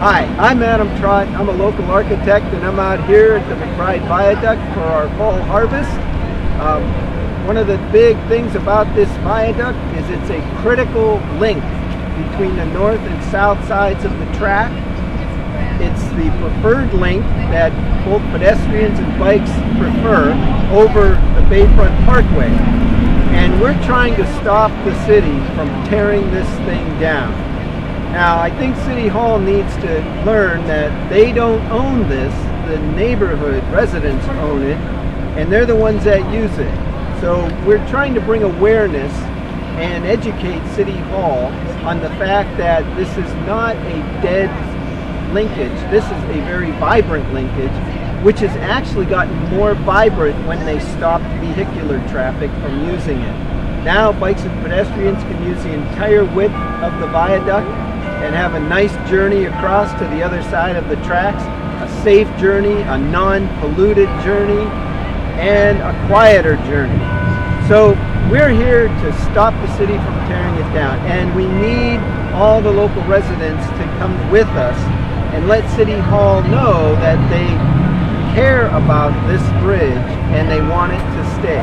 Hi, I'm Adam Trott. I'm a local architect and I'm out here at the McBride Viaduct for our fall harvest. Um, one of the big things about this viaduct is it's a critical link between the north and south sides of the track. It's the preferred link that both pedestrians and bikes prefer over the Bayfront Parkway. And we're trying to stop the city from tearing this thing down. Now, I think City Hall needs to learn that they don't own this, the neighborhood residents own it, and they're the ones that use it. So we're trying to bring awareness and educate City Hall on the fact that this is not a dead linkage. This is a very vibrant linkage, which has actually gotten more vibrant when they stopped vehicular traffic from using it. Now bikes and pedestrians can use the entire width of the viaduct and have a nice journey across to the other side of the tracks, a safe journey, a non-polluted journey, and a quieter journey. So we're here to stop the city from tearing it down, and we need all the local residents to come with us and let City Hall know that they care about this bridge and they want it to stay.